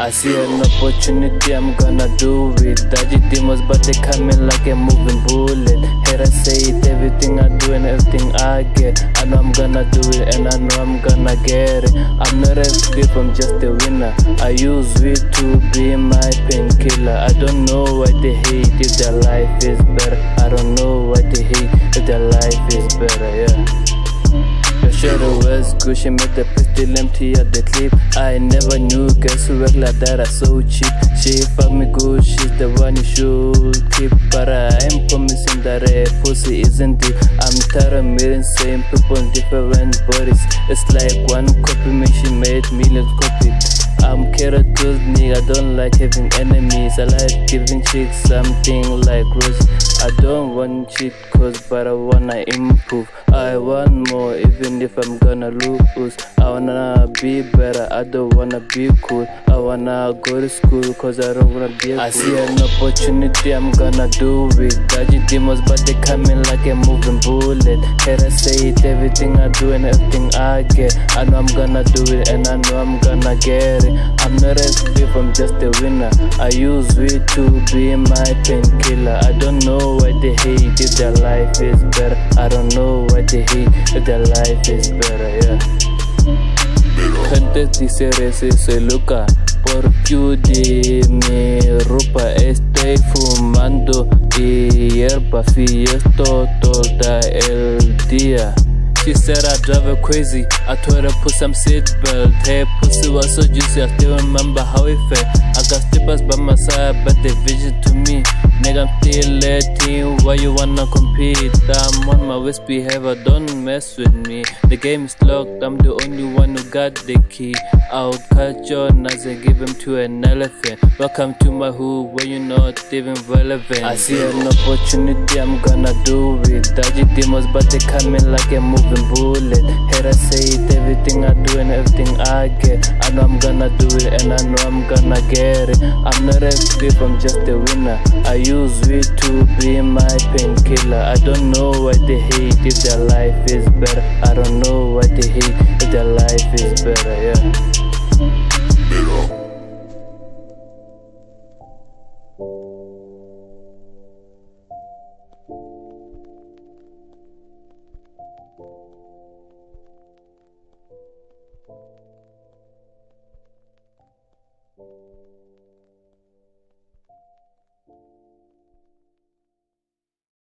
I see an opportunity, I'm gonna do it. Dodgy demons, but they coming like a moving bullet. Here I say it, everything I do and everything I get. I know I'm gonna do it and I know I'm gonna get it. I'm not a thief, I'm just a winner. I use it to be my painkiller. I don't know why they hate if their life is better. I don't know why they hate if their life is better, yeah. Was she made the still empty at the clip. I never knew girls who work like that are so cheap. She fuck me good, she's the one you should keep. But I am promising that a pussy isn't deep. I'm tired of meeting same people in different bodies. It's like one copy, man, she made millions copies. Carrot nigga, I don't like having enemies. I like giving chicks something like rose. I don't want cheat cause but I wanna improve. I want more even if I'm gonna lose. I wanna be better, I don't wanna be cool. I wanna go to school cause I don't wanna be a I see an opportunity, I'm gonna do it. Dodgy demons, but they coming like a moving bullet. Haters say it, everything I do and everything I get. I know I'm gonna do it and I know I'm gonna get it. I'm not a thief, I'm just a winner. I use it to be my painkiller. I don't know why they hate if their life is better. I don't know why they hate if their life is better, yeah. Gente dice se loca porque de mi ropa estoy fumando y hierba fiesto todo el día. She said I drive her crazy. I told her put some seatbelt. Hey, pussy was so juicy. I still remember how it felt. I got strippers by my side, but they vision to me. Nigga, I'm still letting why you wanna compete? I'm on my best behavior, don't mess with me. The game is locked, I'm the only one who got the key. I'll cut your nuts and give him to an elephant. Welcome to my hood where you're not even relevant. I see an opportunity, I'm gonna do it. Dodgy demons, but they coming like a moving bullet. Haters say it, everything I do and everything I get. I know I'm gonna do it and I know I'm gonna get it. I'm not a thief, I'm just a winner. I use it to be my painkiller. I don't know why they hate if their life is better. I don't know why they hate if their life is better, yeah.